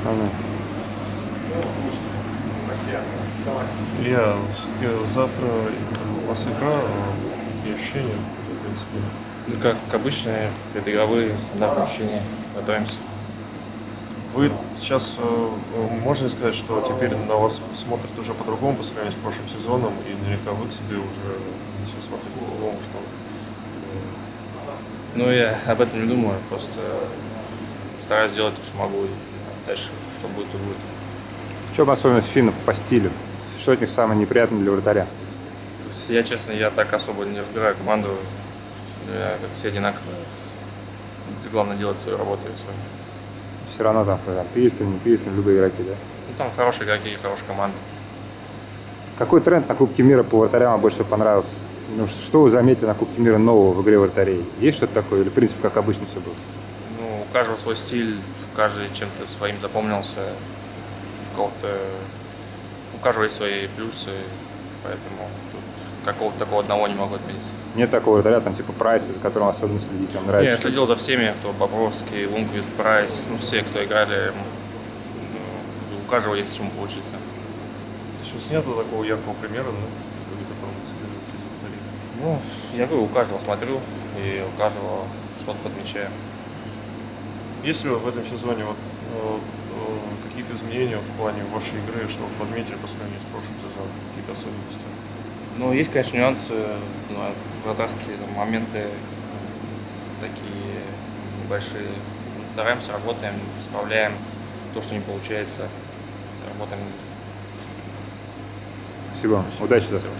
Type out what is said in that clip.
основные. Всё-таки завтра у вас игра, а, и ощущения, в принципе. Ну, как обычно, предыгровые стандартные ощущения. Готовимся. Вы сейчас, э, можно сказать, что теперь на вас смотрят уже по-другому по сравнению с прошлым сезоном, и наверняка вы к себе уже все смотрите по-другому, что Ну, я об этом не думаю, просто стараюсь делать то, что могу, дальше, что будет, то будет. В чем особенность финнов по стилю? Что от них самое неприятное для вратаря? Я, честно, я так особо не разбираю команду, я, как все одинаковые. Главное делать свою работу и все. Все равно там, там Пирстон, не Пирстон, любые игроки, да? Ну, там хорошие игроки и хорошая команда. Какой тренд на Кубке мира по вратарям вам больше всего понравился? Ну, что вы заметили на Кубке мира нового в игре вратарей? Есть что-то такое или, в принципе, как обычно все было? Ну, у каждого свой стиль, каждый чем-то своим запомнился. У каждого есть свои плюсы, поэтому тут какого-то такого одного не могу отметить. Нет такого вратаря, там, типа Прайса, за которым особенно следите, вам нравится? я следил за всеми, кто Бобровский, Лунгвист, Прайс, ну все, кто играли, ну, у каждого есть чему поучиться. сейчас нету такого яркого примера, да, люди, которым? Ну, я говорю, у каждого смотрю и у каждого что-то подмечаю. Есть ли в этом сезоне вот, э, э, какие-то изменения вот в плане вашей игры, что вы подметили по сравнению с прошлым сезоном, какие-то особенности? Ну, есть, конечно, нюансы, ну, вратарские там, моменты такие небольшие. Ну, Стараемся, работаем, исправляем то, что не получается. Работаем. Спасибо. Удачи завтра.